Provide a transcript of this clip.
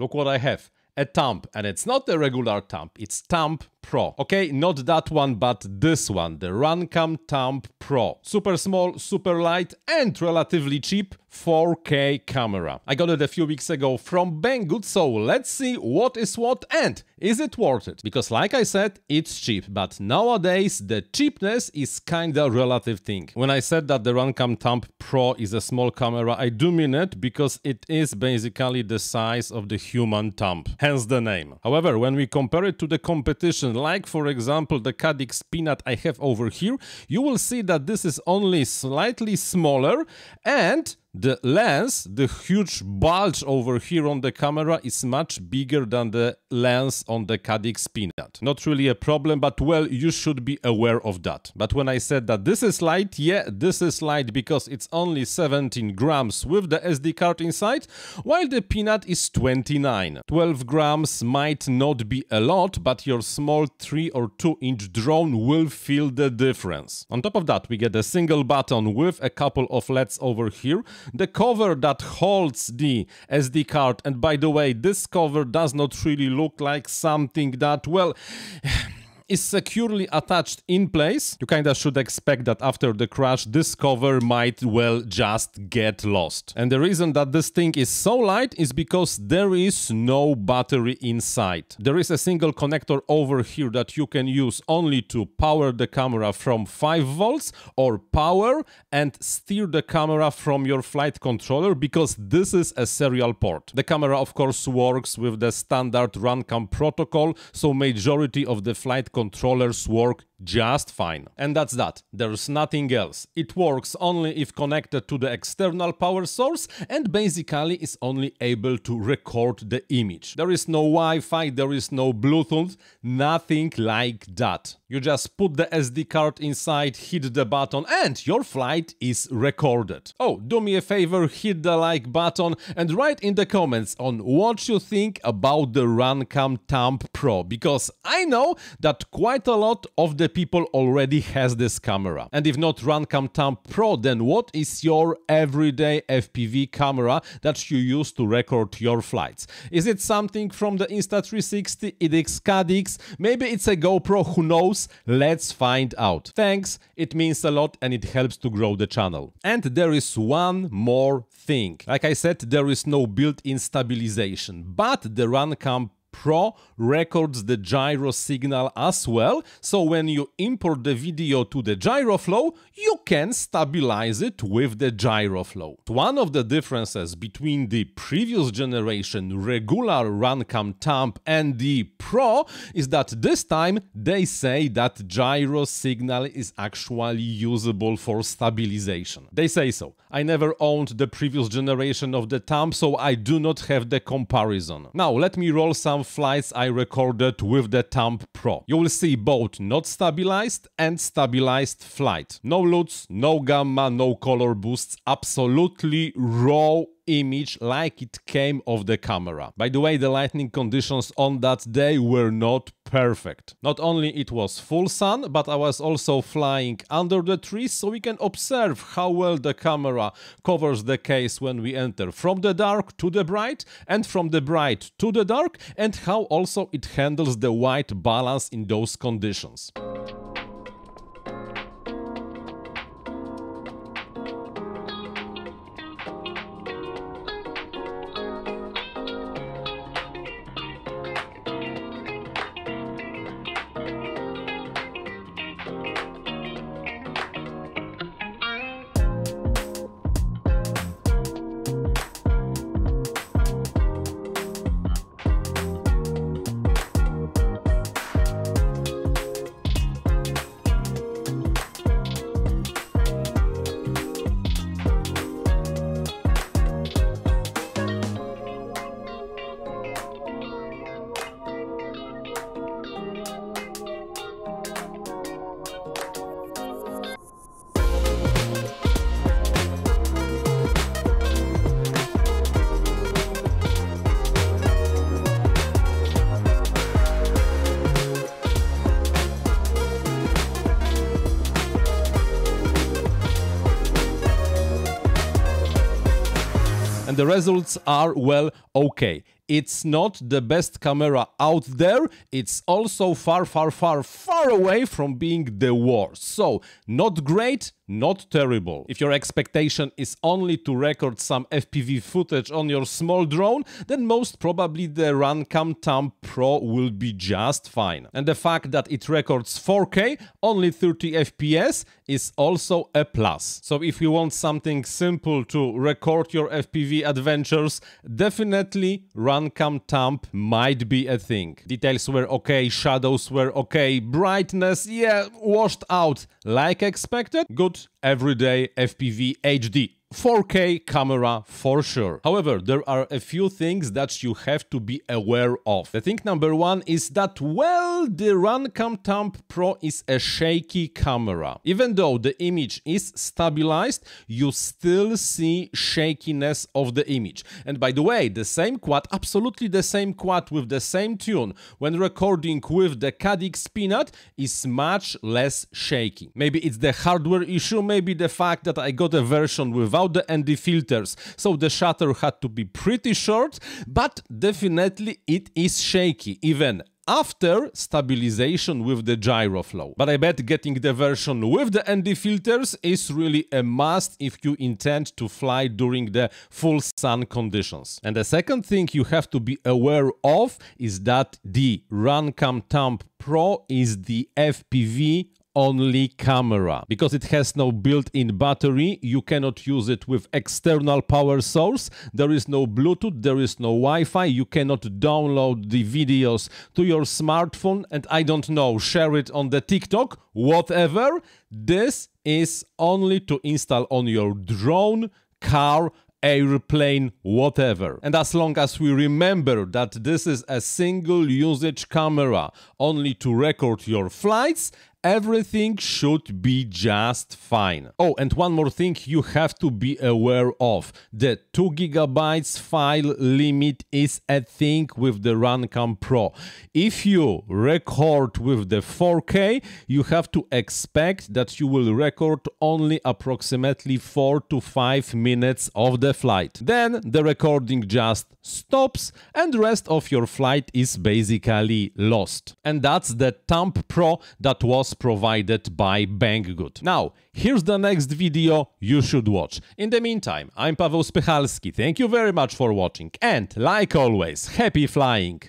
look what I have. A thumb, and it's not a regular thumb, it's thumb Pro. Okay, not that one, but this one, the Runcam Thumb Pro. Super small, super light, and relatively cheap 4K camera. I got it a few weeks ago from Banggood, so let's see what is what and is it worth it? Because like I said, it's cheap, but nowadays the cheapness is kinda relative thing. When I said that the Runcam Thumb Pro is a small camera, I do mean it because it is basically the size of the human thumb, hence the name. However, when we compare it to the competition, like for example the Caddx Peanut I have over here, you will see that this is only slightly smaller and the lens, the huge bulge over here on the camera is much bigger than the lens on the Caddx Peanut. Not really a problem, but well, you should be aware of that. But when I said that this is light, yeah, this is light because it's only 17 grams with the SD card inside, while the Peanut is 29. 12 grams might not be a lot, but your small 3 or 2 inch drone will feel the difference. On top of that, we get a single button with a couple of LEDs over here, the cover that holds the SD card. And by the way, this cover does not really look like something that, well, is securely attached in place, you kinda should expect that after the crash this cover might well just get lost. And the reason that this thing is so light is because there is no battery inside. There is a single connector over here that you can use only to power the camera from 5 volts or power and steer the camera from your flight controller because this is a serial port. The camera of course works with the standard Runcam protocol so majority of the flight controllers work just fine. And that's that. There's nothing else. It works only if connected to the external power source and basically is only able to record the image. There is no Wi-Fi, there is no Bluetooth, nothing like that. You just put the SD card inside, hit the button and your flight is recorded. Oh, do me a favor, hit the like button and write in the comments on what you think about the Runcam Thumb Pro because I know that quite a lot of the people already has this camera. And if not Runcam Thumb Pro, then what is your everyday FPV camera that you use to record your flights? Is it something from the Insta360, IDX Caddx? Maybe it's a GoPro, who knows? Let's find out. Thanks, it means a lot and it helps to grow the channel. And there is one more thing. Like I said, there is no built-in stabilization, but the Runcam Pro records the gyro signal as well, so when you import the video to the gyroflow, you can stabilize it with the gyroflow. One of the differences between the previous generation regular Runcam Thumb and the Pro is that this time they say that gyro signal is actually usable for stabilization. They say so. I never owned the previous generation of the Thumb, so I do not have the comparison. Now let me roll some flights I recorded with the Thumb Pro. You will see both not stabilized and stabilized flight. No LUTs, no gamma, no color boosts, absolutely raw image like it came off the camera. By the way, the lighting conditions on that day were not perfect. Not only it was full sun, but I was also flying under the trees so we can observe how well the camera covers the case when we enter from the dark to the bright and from the bright to the dark and how also it handles the white balance in those conditions. The results are, well, okay. it's not the best camera out there, it's also far, far, far, far away from being the worst. So, not great, not terrible. If your expectation is only to record some FPV footage on your small drone, then most probably the Runcam Thumb Pro will be just fine. And the fact that it records 4K, only 30 FPS, is also a plus. So if you want something simple to record your FPV adventures, definitely Runcam Thumb might be a thing. Details were okay, shadows were okay, brightness, yeah, washed out like expected. Good everyday FPV HD. 4K camera for sure. However, there are a few things that you have to be aware of. The thing number one is that, well, the Runcam Thumb Pro is a shaky camera. Even though the image is stabilized, you still see shakiness of the image. And by the way, the same quad, absolutely the same quad with the same tune, when recording with the Caddx Peanut is much less shaky. Maybe it's the hardware issue, maybe the fact that I got a version without without the ND filters, so the shutter had to be pretty short, but definitely it is shaky, even after stabilization with the gyroflow. But I bet getting the version with the ND filters is really a must if you intend to fly during the full sun conditions. And the second thing you have to be aware of is that the Runcam Thumb Pro is the FPV only camera. Because it has no built-in battery, you cannot use it with external power source. There is no Bluetooth, there is no Wi-Fi, you cannot download the videos to your smartphone and I don't know, share it on the TikTok, whatever. This is only to install on your drone, car airplane, whatever. And as long as we remember that this is a single usage camera only to record your flights everything should be just fine. Oh, and one more thing you have to be aware of. The 2 gigabytes file limit is a thing with the Runcam Pro. If you record with the 4K, you have to expect that you will record only approximately 4 to 5 minutes of the flight. Then the recording just stops and rest of your flight is basically lost. And that's the Thumb Pro that was provided by Banggood. Now, here's the next video you should watch. In the meantime, I'm Paweł Spychalski. Thank you very much for watching and, like always, happy flying!